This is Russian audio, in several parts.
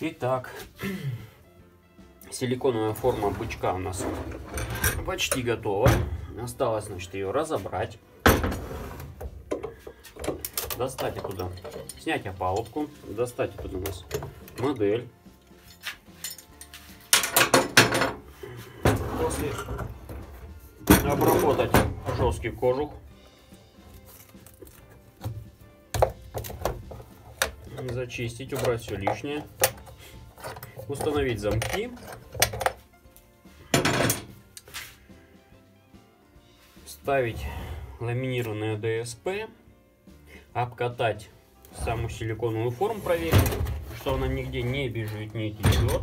Итак, силиконовая форма бычка у нас почти готова. Осталось, значит, ее разобрать. Достать оттуда, снять опалубку, достать оттуда у нас модель. После обработать жесткий кожух. Зачистить, убрать все лишнее. Установить замки. Ставить ламинированное ДСП. Обкатать саму силиконовую форму, проверить, что она нигде не бежит, не течет.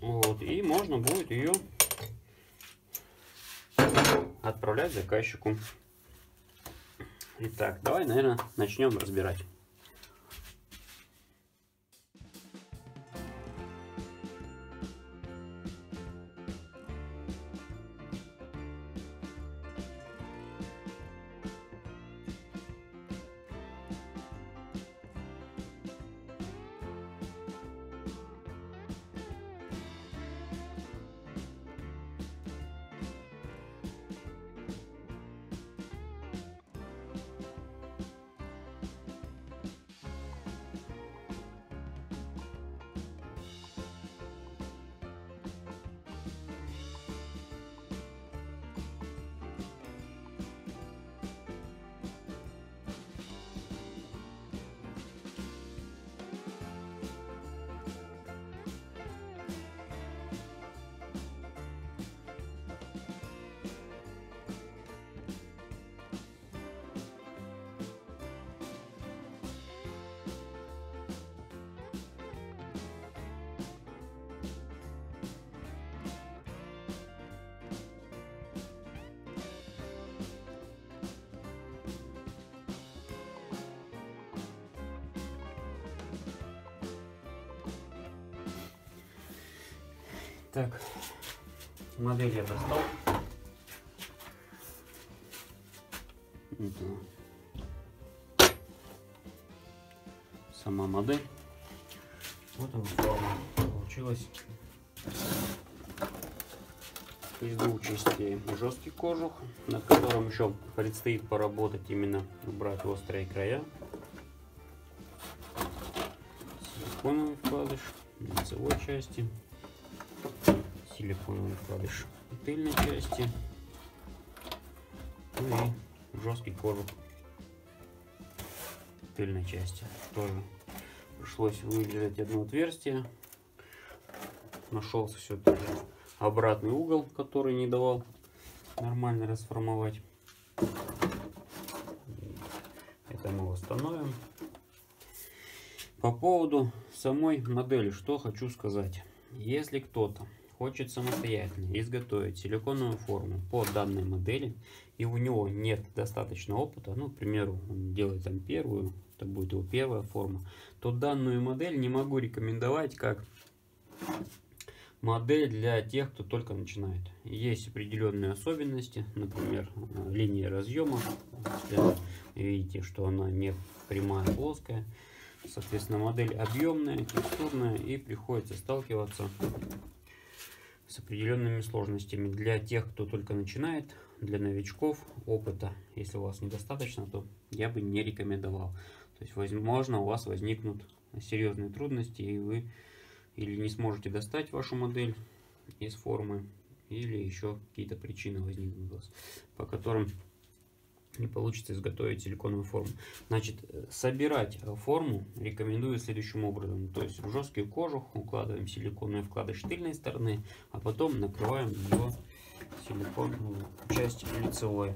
Вот, и можно будет ее отправлять заказчику. Итак, давай, наверное, начнем разбирать. Так, модель я достал. Это сама модель. Вот она форма получилась. Из двух частей жесткий кожух, над которым еще предстоит поработать именно убрать острые края. Силиконовый вкладыш лицевой части силиконовый вкладыш тыльной части. Ну и жесткий кожух. Тыльной части. Тоже пришлось выделить одно отверстие. Нашелся все-таки обратный угол который не давал нормально расформовать. Это мы восстановим. По поводу самой модели что хочу сказать. Если кто-то хочет самостоятельно изготовить силиконовую форму по данной модели, и у него нет достаточно опыта, ну, к примеру, он делает там первую, это будет его первая форма, то данную модель не могу рекомендовать как модель для тех, кто только начинает. Есть определенные особенности, например, линия разъема. Видите, что она не прямая, а плоская. Соответственно, модель объемная, текстурная и приходится сталкиваться с определенными сложностями. Для тех, кто только начинает, для новичков опыта, если у вас недостаточно, то я бы не рекомендовал. То есть, возможно, у вас возникнут серьезные трудности, и вы или не сможете достать вашу модель из формы, или еще какие-то причины возникнут у вас, по которым не получится изготовить силиконовую форму. Значит, собирать форму рекомендую следующим образом. То есть в жесткий кожух укладываем силиконовый вкладыш тыльной стороны, а потом накрываем его силиконовую часть лицевой.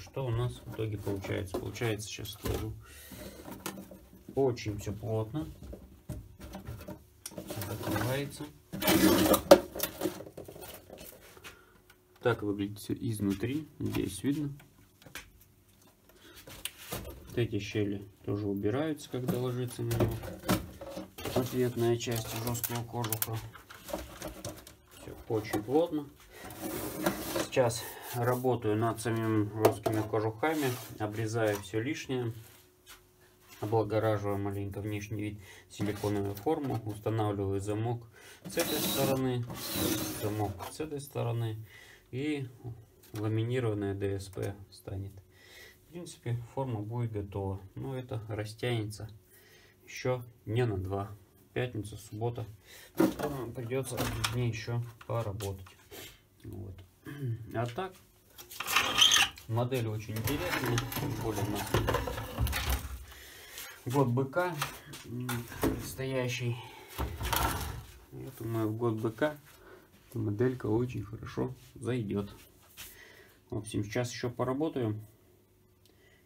Что у нас в итоге получается? Получается, сейчас скажу, очень все плотно. Закрывается. Так выглядит все изнутри. Здесь видно. Вот эти щели тоже убираются, когда ложится на него. Ответная часть жесткого кожуха. Все очень плотно. Сейчас работаю над самими жесткими кожухами. Обрезаю все лишнее. облагораживаю маленько внешний вид силиконовую форму, устанавливаю замок с этой стороны, замок с этой стороны и ламинированная ДСП станет. Принципе, форма будет готова. Но это растянется еще дня на два. Пятница, суббота. Придется дней еще поработать. Вот. А так, модель очень интересная. Более у год быка предстоящий. Я думаю, в год быка моделька очень хорошо зайдет. В общем, сейчас еще поработаю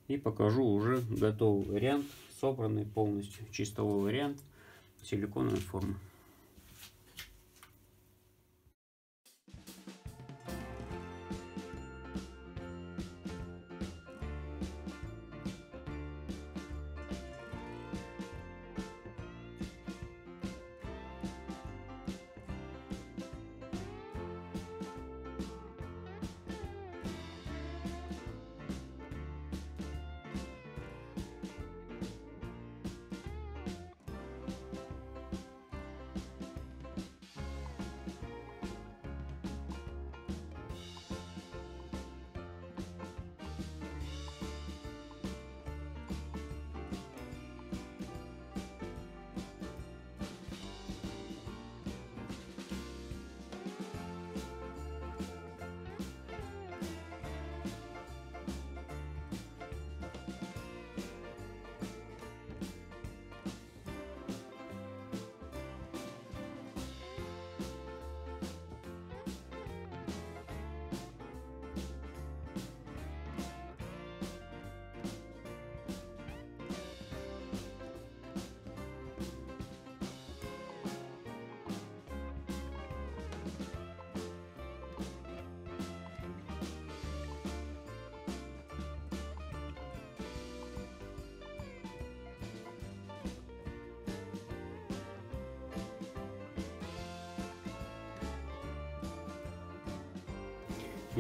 и покажу уже готовый вариант, собранный полностью, чистовой вариант силиконовой формы.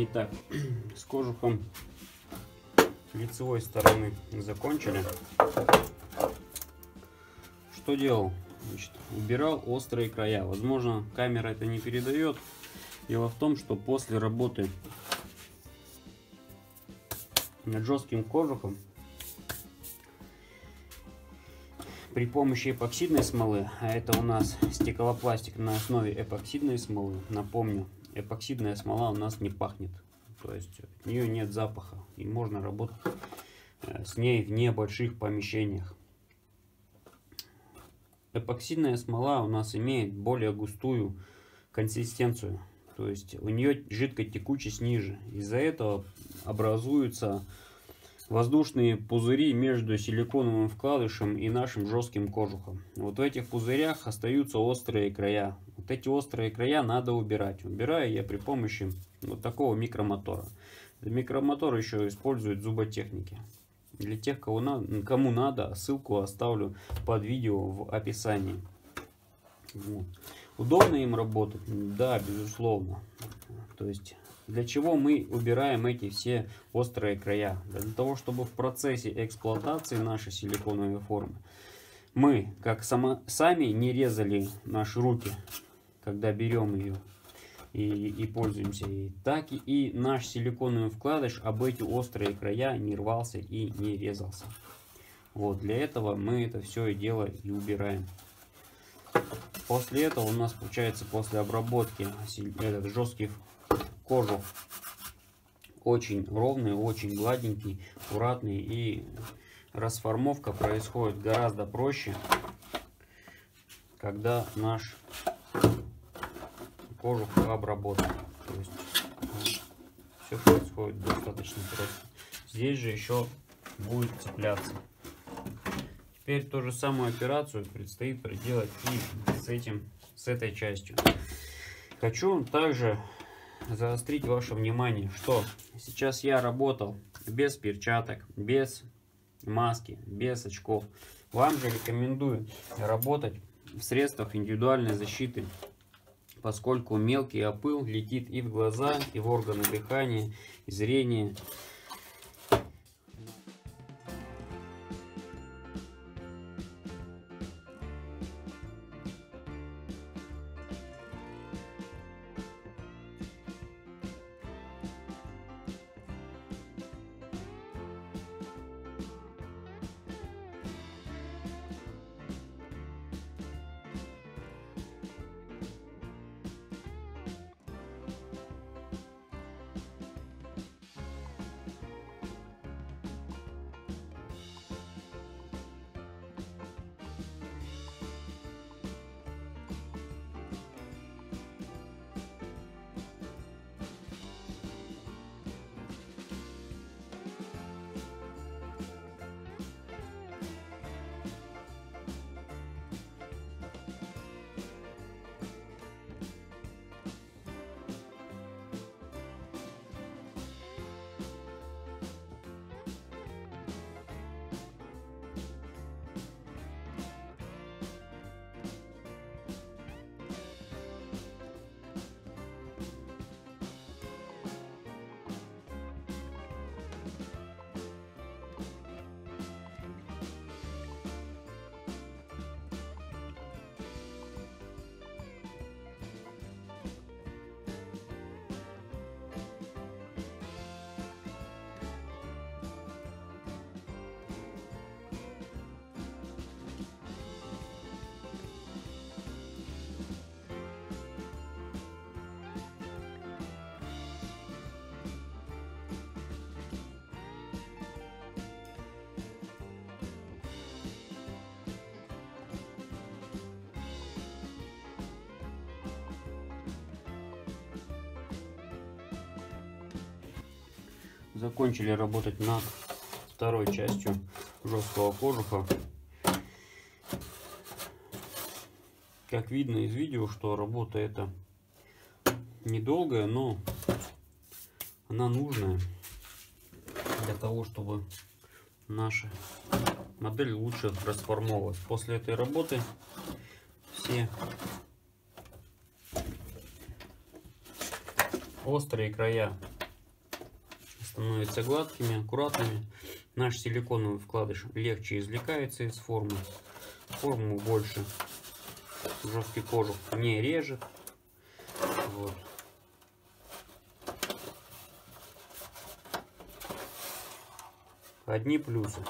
Итак, с кожухом лицевой стороны закончили. Что делал? Значит, убирал острые края. Возможно, камера это не передает. Дело в том, что после работы над жестким кожухом при помощи эпоксидной смолы, а это у нас стеклопластик на основе эпоксидной смолы, напомню, эпоксидная смола у нас не пахнет. То есть от нее нет запаха. И можно работать э, с ней в небольших помещениях. Эпоксидная смола у нас имеет более густую консистенцию. То есть у нее жидкая текучесть ниже. Из-за этого образуются воздушные пузыри между силиконовым вкладышем и нашим жестким кожухом. Вот в этих пузырях остаются острые края. Вот эти острые края надо убирать. Убираю я при помощи вот такого микромотора. Микромотор еще используют зуботехники. Для тех, кого на, кому надо, ссылку оставлю под видео в описании. Вот. Удобно им работать? Да, безусловно. То есть для чего мы убираем эти все острые края? Для того, чтобы в процессе эксплуатации нашей силиконовой формы мы, как само, сами не резали наши руки, когда берем ее и, и пользуемся ей, так и наш силиконовый вкладыш об эти острые края не рвался и не резался. Вот, для этого мы это все и дело и убираем. После этого у нас получается после обработки этот жесткий кожу очень ровный, очень гладенький, аккуратный и расформовка происходит гораздо проще, когда наш кожух обработан. То есть все происходит достаточно просто. Здесь же еще будет цепляться. Теперь ту же самую операцию предстоит проделать и с этим, с этой частью. Хочу также заострить ваше внимание, что сейчас я работал без перчаток, без маски, без очков. Вам же рекомендую работать в средствах индивидуальной защиты, поскольку мелкий опыл летит и в глаза, и в органы дыхания, и зрения. Закончили работать над второй частью жесткого кожуха. Как видно из видео, что работа эта недолгая, но она нужная для того, чтобы наша модель лучше расформовалась. После этой работы все острые края становятся гладкими, аккуратными. Наш силиконовый вкладыш легче извлекается из формы. Форму больше жесткий кожух не режет. Вот. Одни плюсы.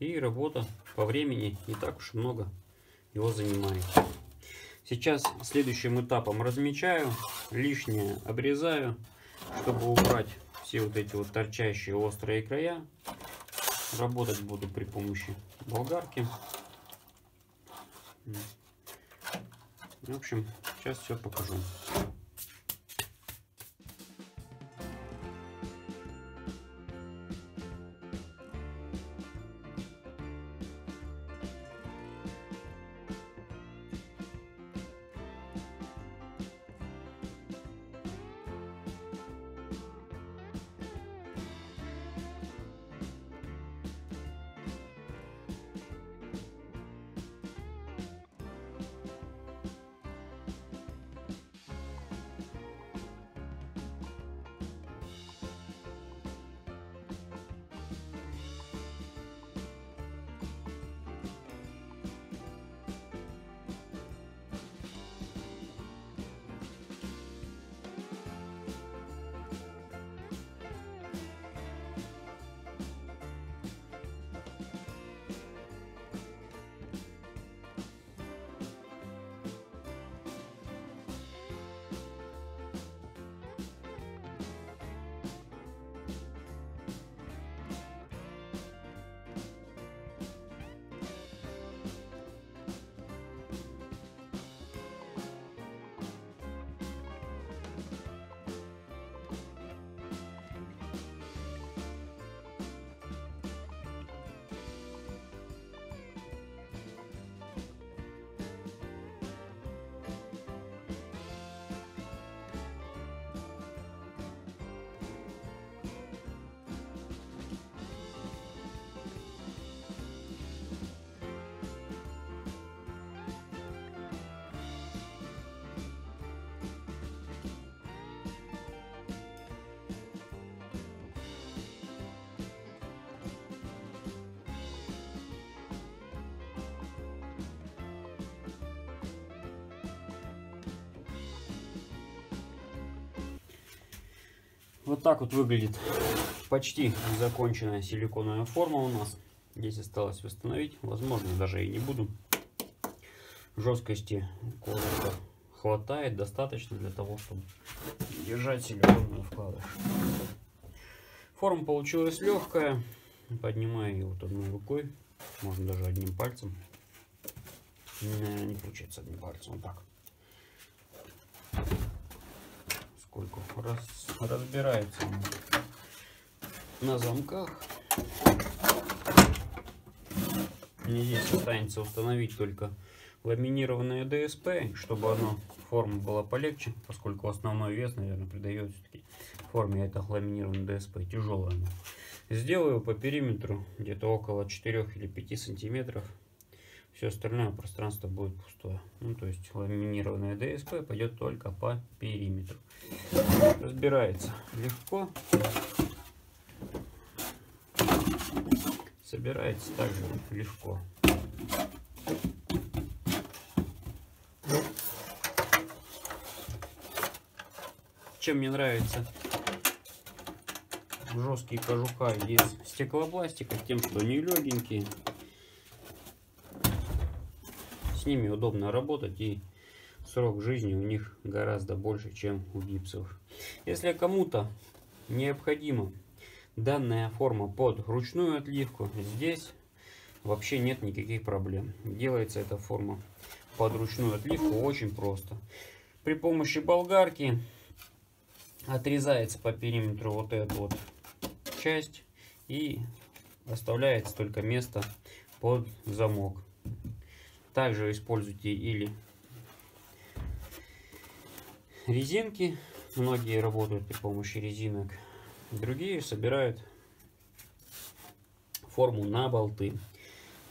И работа по времени не так уж много его занимает. Сейчас следующим этапом размечаю, лишнее обрезаю, чтобы убрать все вот эти вот торчащие острые края. Работать буду при помощи болгарки. В общем, сейчас все покажу. Вот так вот выглядит почти законченная силиконовая форма у нас. Здесь осталось восстановить. Возможно, даже и не буду. Жесткости корпуса хватает достаточно для того, чтобы держать силиконовый вкладыш. Форма получилась легкая. Поднимаю ее вот одной рукой. Можно даже одним пальцем. Не, не получается одним пальцем. Вот так сколько раз, разбирается на замках. Мне здесь останется установить только ламинированное ДСП, чтобы оно форма была полегче, поскольку основной вес, наверное, придает все-таки форме это ламинированное ДСП, тяжелое Сделаю по периметру где-то около 4 или 5 сантиметров все остальное пространство будет пустое. Ну, то есть ламинированное ДСП пойдет только по периметру. Разбирается легко. Собирается также легко. Чем мне нравится жесткие кожуха из стеклопластика, тем, что они легенькие, с ними удобно работать и срок жизни у них гораздо больше, чем у гипсовых. Если кому-то необходима данная форма под ручную отливку, здесь вообще нет никаких проблем. Делается эта форма под ручную отливку очень просто. При помощи болгарки отрезается по периметру вот эта вот часть и оставляется только место под замок. Также используйте или резинки. Многие работают при помощи резинок. Другие собирают форму на болты.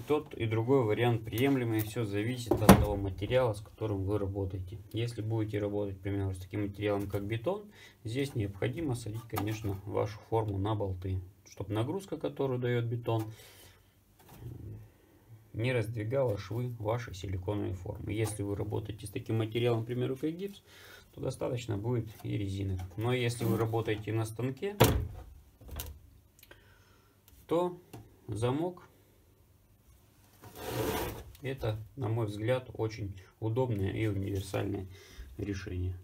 Тот и другой вариант приемлемый. Все зависит от того материала, с которым вы работаете. Если будете работать, например, с таким материалом, как бетон, здесь необходимо садить, конечно, вашу форму на болты. Чтобы нагрузка, которую дает бетон, не раздвигала швы вашей силиконовой формы. Если вы работаете с таким материалом, к примеру, как гипс, то достаточно будет и резины. Но если вы работаете на станке, то замок это, на мой взгляд, очень удобное и универсальное решение.